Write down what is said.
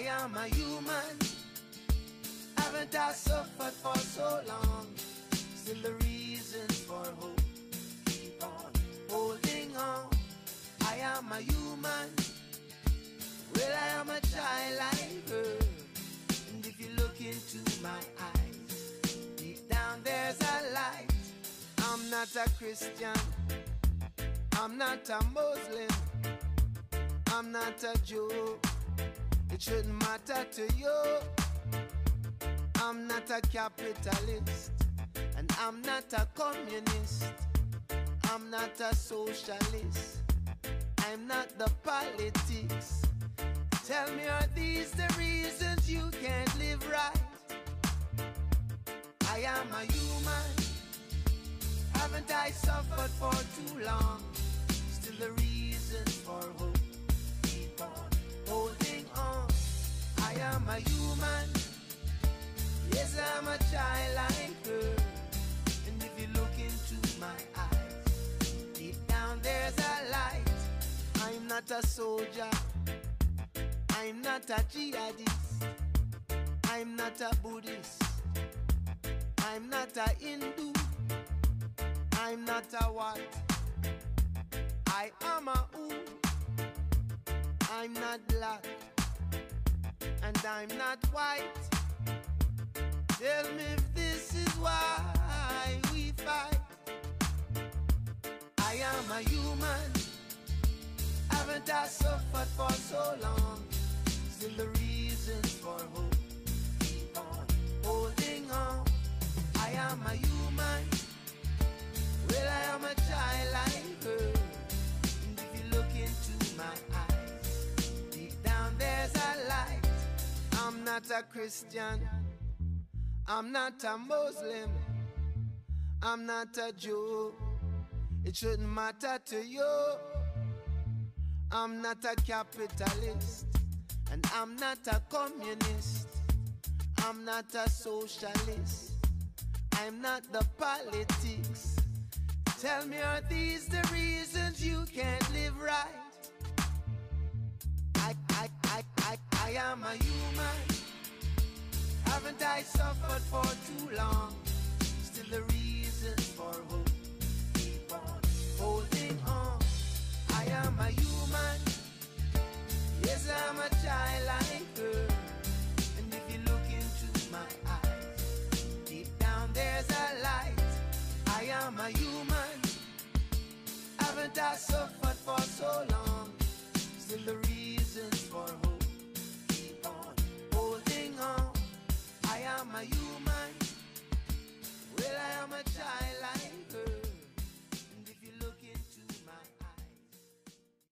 I am a human. Haven't I suffered for so long? Still the reason for hope. Keep on holding on. I am a human. Well, I am a child like her. And if you look into my eyes, deep down there's a light. I'm not a Christian. I'm not a Muslim. I'm not a Jew. It shouldn't matter to you. I'm not a capitalist. And I'm not a communist. I'm not a socialist. I'm not the politics. Tell me, are these the reasons you can't live right? I am a human. Haven't I suffered for too long? Still the reason for hope. Keep on holding. I am a human. Yes, I'm a child like her. And if you look into my eyes, deep down there's a light. I'm not a soldier. I'm not a jihadist. I'm not a Buddhist. I'm not a Hindu. I'm not a what? I am a who? I'm not black. And I'm not white. Tell me if this is why we fight. I am a human. Haven't I suffered for so long? Still the reasons for hope. Keep on holding on. I am a human. Well, I am a child not a Christian. I'm not a Muslim. I'm not a Jew. It shouldn't matter to you. I'm not a capitalist. And I'm not a communist. I'm not a socialist. I'm not the politics. Tell me, are these the reasons you can't live right? I, I, I, I, I am a human. Haven't I suffered for too long? Still the reasons for hope. Keep on holding on. I am a human. Yes, I'm a child like her. And if you look into my eyes, deep down there's a light. I am a human.